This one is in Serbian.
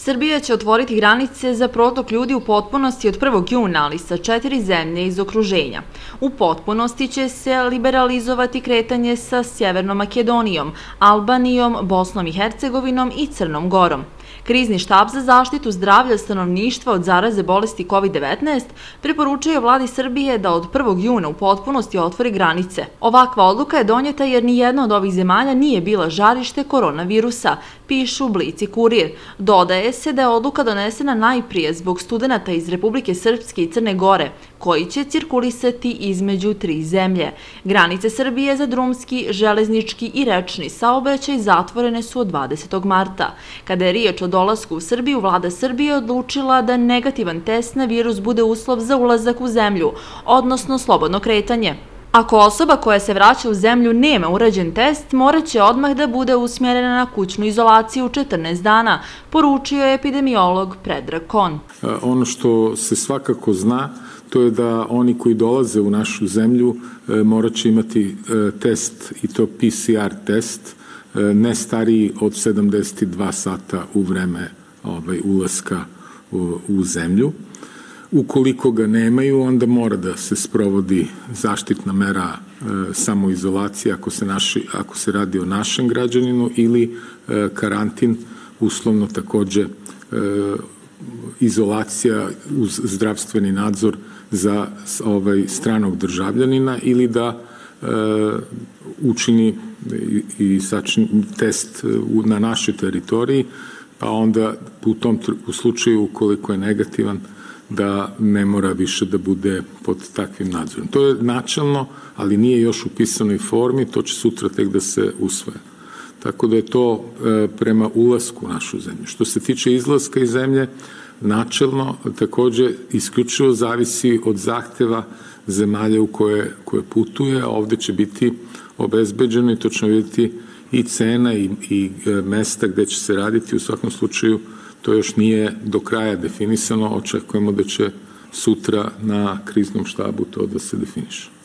Srbija će otvoriti granice za protok ljudi u potpunosti od 1. juna, ali sa četiri zemlje iz okruženja. U potpunosti će se liberalizovati kretanje sa Sjevernom Makedonijom, Albanijom, Bosnom i Hercegovinom i Crnom Gorom. Krizni štab za zaštitu zdravlja stanovništva od zaraze bolesti COVID-19 preporučuje vladi Srbije da od 1. juna u potpunosti otvori granice. Ovakva odluka je donjeta jer ni jedna od ovih zemalja nije bila žarište koronavirusa, pišu Blici Kurir. Dodaje se da je odluka donesena najprije zbog studenta iz Republike Srpske i Crne Gore, koji će cirkulisati između tri zemlje. Granice Srbije za drumski, železnički i rečni saobraćaj zatvorene su od 20. marta. Kada je riječ o dolasku u Srbiju, vlada Srbije odlučila da negativan test na virus bude uslov za ulazak u zemlju, odnosno slobodno kretanje. Ako osoba koja se vraća u zemlju nema urađen test, morat će odmah da bude usmjerena na kućnu izolaciju 14 dana, poručio je epidemiolog Predrag Kon. E, ono što se svakako zna, to je da oni koji dolaze u našu zemlju e, morat će imati e, test i to PCR test, ne stariji od 72 sata u vreme ovaj, ulaska u zemlju. Ukoliko ga nemaju, onda mora da se sprovodi zaštitna mera e, samoizolacije ako se, naši, ako se radi o našem građaninu ili e, karantin, uslovno takođe e, izolacija uz zdravstveni nadzor za ovaj stranog državljanina ili da e, učini i sačini test na našoj teritoriji, pa onda u tom u slučaju ukoliko je negativan da ne mora više da bude pod takvim nadzorom. To je načelno, ali nije još u pisanoj formi, to će sutra tek da se usvoje. Tako da je to e, prema ulasku u našu zemlju. Što se tiče izlaska iz zemlje, načelno takođe isključivo zavisi od zahteva zemalja u koje, koje putuje, a ovde će biti obezbeđeno i točno vidjeti i cena i, i e, mesta gde će se raditi. U svakom slučaju To još nije do kraja definisano, očekujemo da će sutra na kriznom štabu to da se definiše.